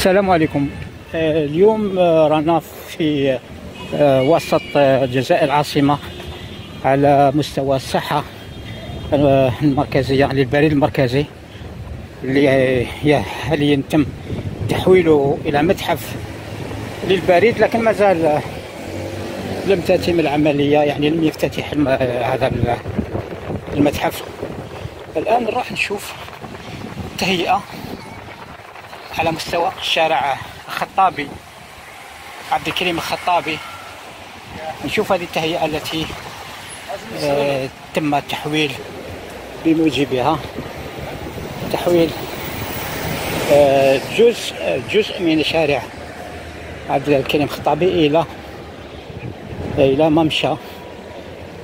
السلام عليكم. آه، اليوم آه، رانا في آه، وسط الجزائر العاصمة على مستوى الصحة المركزية للبريد المركزي اللي حاليا تم تحويله إلى متحف للبريد لكن ما زال لم تتم العملية يعني لم يفتتح هذا المتحف. الآن راح نشوف تهيئة على مستوى الشارع الخطابي. عبد الكريم الخطابي. نشوف هذه التهيئة التي آه تم التحويل بموجبها. تحويل آه جزء جزء من شارع عبد الكريم الخطابي إلى إلى ممشى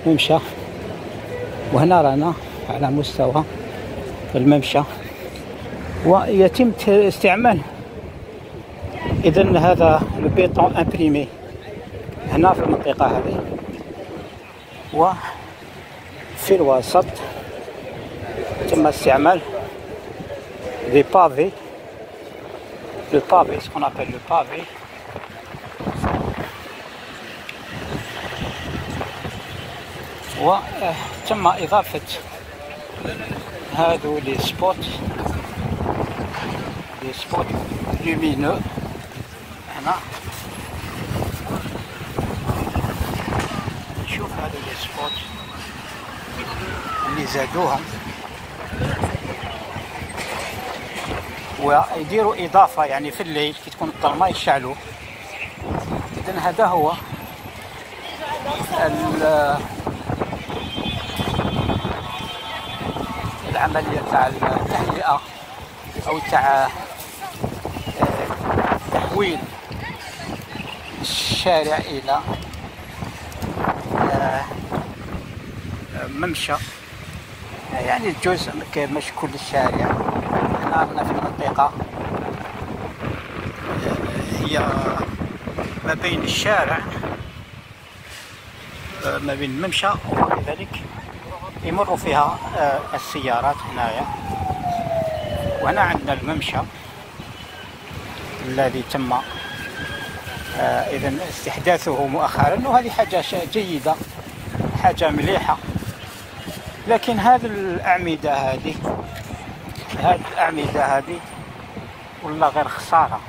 ممشى. وهنا رانا على مستوى الممشى. ويتم استعمال. اذا هذا ال béton imprimé. هنا في المنطقة هذه. وفي الوسط تم استعمال des pavés. le pavé ce qu'on appelle le pavé وتم إضافة هذو les spots. Des spots lumineux. هنا نشوف هذا ال spot اللي زادوهم ويديروا اضافه يعني في الليل كي تكون الظلمه يشعلوا اذا هذا هو العملية تاع التهيئه أو تاع تحويل الشارع إلى آه، ممشى. يعني الجزء مش كل الشارع. إحنا في المنطقة آه، هي ما بين الشارع آه، ما بين الممشى وكذلك يمر فيها السيارات هنايا. وهنا عندنا الممشى. الذي تم آه، اذا استحداثه مؤخرا وهذه حاجة جيدة حاجة مليحة. لكن هذه الأعمدة هذه هذه الأعمدة هذه والله غير خسارة.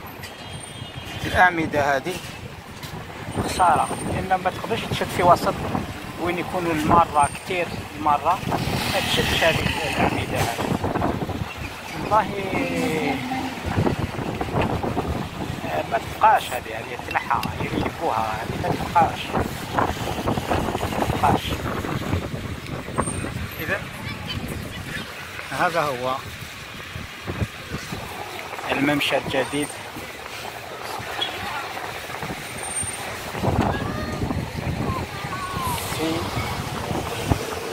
الأعمدة هذه خسارة. لأن ما تقدرش تشد في وسط وين يكون الماره كثير الماره ما تشدش هذه الأعمدة هذه. والله ما تبقاش هذه هذه تنحى يريبوها هذه ما تبقاش ما تبقاش اذا هذا هو الممشى الجديد. في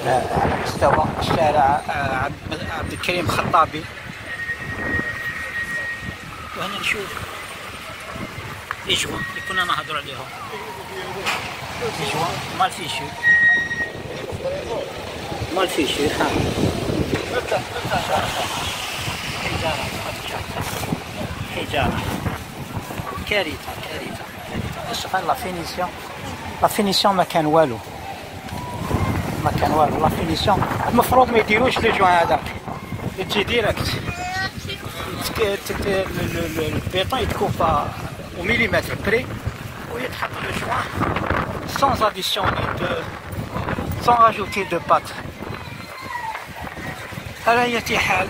على مستوى الشارع آه، عبد الكريم خطابي. وهنا نشوف لي اللي كنا نهضروا عليهم les mal fichus mal fichus ها. حجارة. حجارة. كارثة. كارثة. كارثة la finition. la finition ما كان والو. ما كان والو. la finition. المفروض ما يديروش les joints هذاك تجي direct ال béton يتكوب ومليمتر بري ويتحط لو جوان sans additionner de sans rajouter de pâte. على أي حال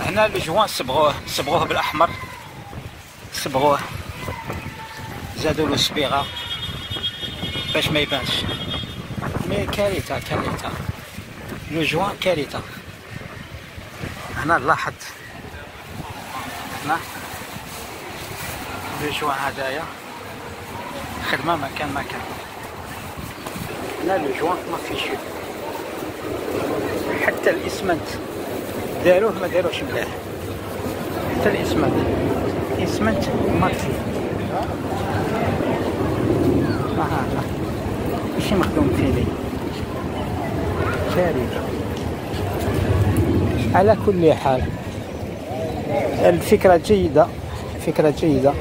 هنا الجوان صبغوه صبغوه بالأحمر صبغوه زادوا له صبيغة باش ما يبانش مي كارثة كارثة لو جوان كارثة هنا لاحظ هنا لو هدايا؟ خدمة مكان مكان هنا لو جوان ما فيش حتى الإسمنت. داروه ما داروش مليح حتى الإسمنت. الاسمنت ما في. ما هذا ماشي مخدوم فيه كارثه على كل حال. الفكرة جيدة. فكرة جيدة.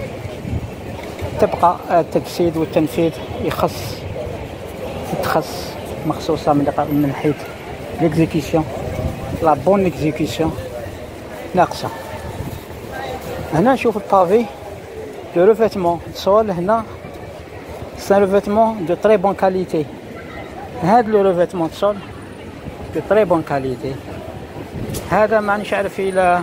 تبقى التجسيد والتنفيذ يخص تخص مخصوصة من من حيث l'exécution la bonne exécution ناقصة. هنا نشوف ال pavé le revêtement sol هنا c'est un revêtement de très bonne qualité هاد le revêtement sol de très bonne qualité هذا ما نعرف إلى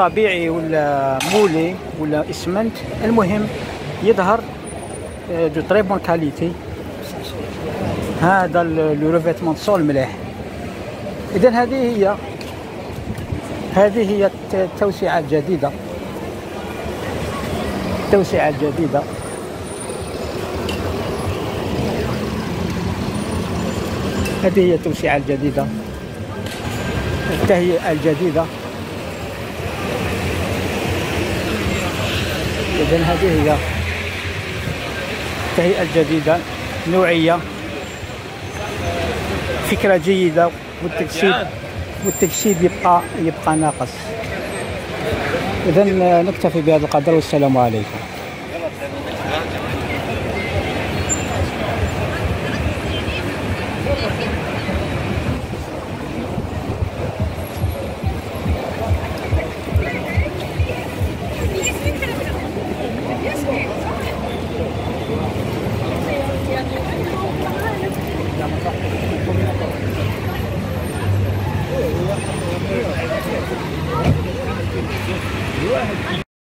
طبيعي ولا moulé ولا اسمنت المهم يظهر de très bonne qualité هذا le revêtement sol مليح. اذا هذه هي هذه هي التوسعة الجديدة. التوسعة الجديدة. هذه هي التوسعة الجديدة. التهيئة الجديدة. اذا هذه هي التهيئة الجديدة نوعية فكرة جيدة والتجسيد والتجسيد يبقى يبقى ناقص. إذا نكتفي بهذا القدر والسلام عليكم.